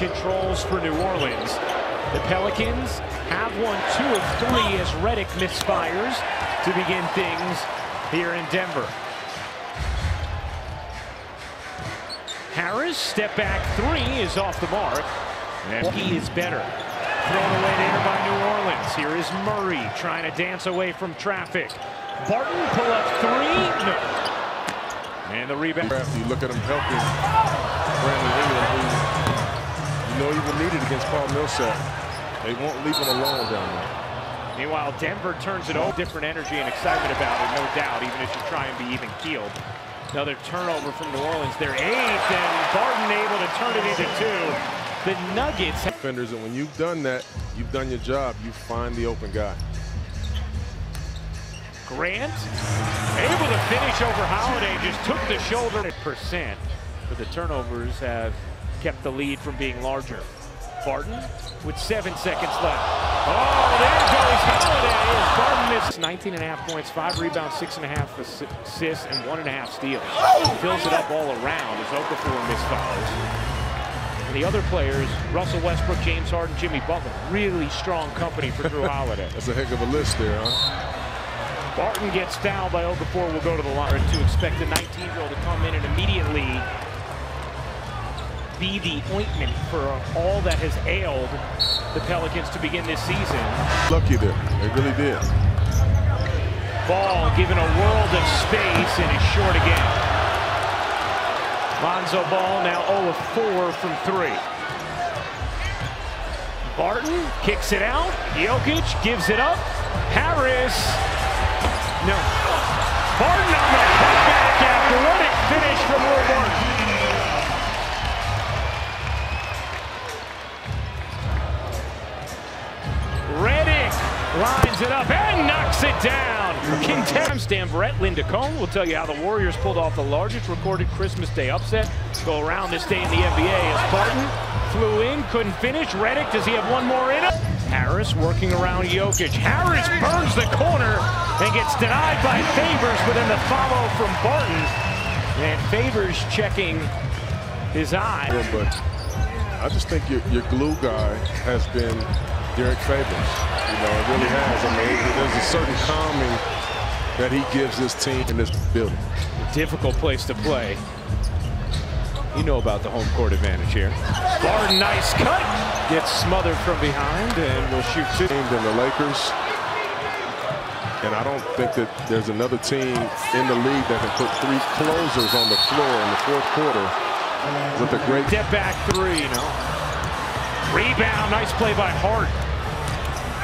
controls for New Orleans. The Pelicans have won two of three as Redick misfires to begin things here in Denver. Harris, step back three is off the mark. And he is better. Thrown away there by New Orleans. Here is Murray trying to dance away from traffic. Barton pull up three. No. And the rebound. You look at him helping Brandon Ingram, know even needed against Paul Millsap. They won't leave him alone down there. Meanwhile, Denver turns it over. Different energy and excitement about it, no doubt, even if you try and be even keeled. Another turnover from New Orleans. They're eighth, and Barton able to turn it into two. The Nuggets. Defenders, and when you've done that, you've done your job. You find the open guy. Grant able to finish over Holiday, just took the shoulder. Percent, but the turnovers have kept the lead from being larger. Barton with seven seconds left. Oh, there goes Holiday. Barton misses 19 and a half points, five rebounds, six and a half assists, and one and a half steals. Fills it up all around as Okafor misfires. And the other players, Russell Westbrook, James Harden, Jimmy Butler, really strong company for Jrue Holiday. That's a heck of a list there, huh? Barton gets fouled by Okafor. Will go to the line to expect the 19-year-old to come in and immediately be the ointment for all that has ailed the Pelicans to begin this season. Lucky there. They really did. Ball given a world of space and is short again. Lonzo Ball now 0 of 4 from 3. Barton kicks it out. Jokic gives it up. Harris. No. Lines it up and knocks it down. Contest. Stan Verrett, Linda Cohn will tell you how the Warriors pulled off the largest recorded Christmas Day upset. Go around this day in the NBA as Barton flew in, couldn't finish. Redick, does he have one more in him? Harris working around Jokic. Harris burns the corner and gets denied by Favors, but then the follow from Barton. And Favors checking his eye. But I just think your, your glue guy has been Derrick Favors. You know, it really has. I mean, there's a certain calming that he gives this team in this building. Difficult place to play. You know about the home court advantage here. Barton, nice cut. Gets smothered from behind and will shoot two. Than the Lakers. And I don't think that there's another team in the league that can put three closers on the floor in the fourth quarter with a great... Step back three, you know. Rebound, nice play by Hart.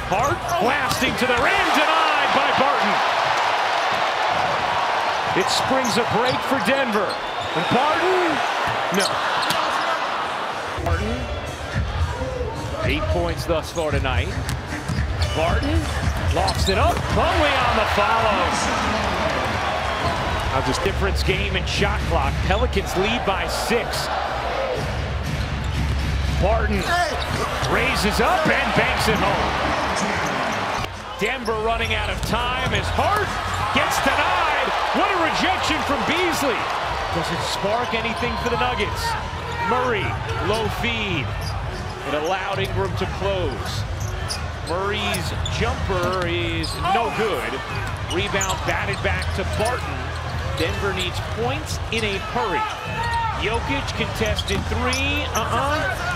Hart blasting to the rim, denied by Barton. It springs a break for Denver. And Barton, no. Barton, eight points thus far tonight. Barton lofts it up, Plumlee on the follow. I just difference game and shot clock. Pelicans lead by six. Barton raises up and banks it home. Denver running out of time as Hart gets denied. What a rejection from Beasley. Does it spark anything for the Nuggets? Murray, low feed. It allowed Ingram to close. Murray's jumper is no good. Rebound batted back to Barton. Denver needs points in a hurry. Jokic contested three. Uh-uh.